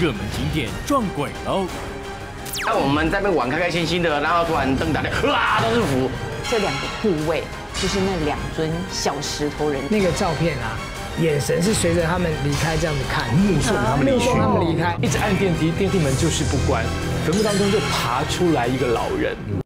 热门景点撞鬼喽。那我们在那玩开开心心的，然后突然灯打亮，哇，都是符。这两个护卫就是那两尊小石头人。那个照片啊，眼神是随着他们离开这样子看，目送他们离去，他们离开，一直按电梯，电梯门就是不关，坟墓当中就爬出来一个老人。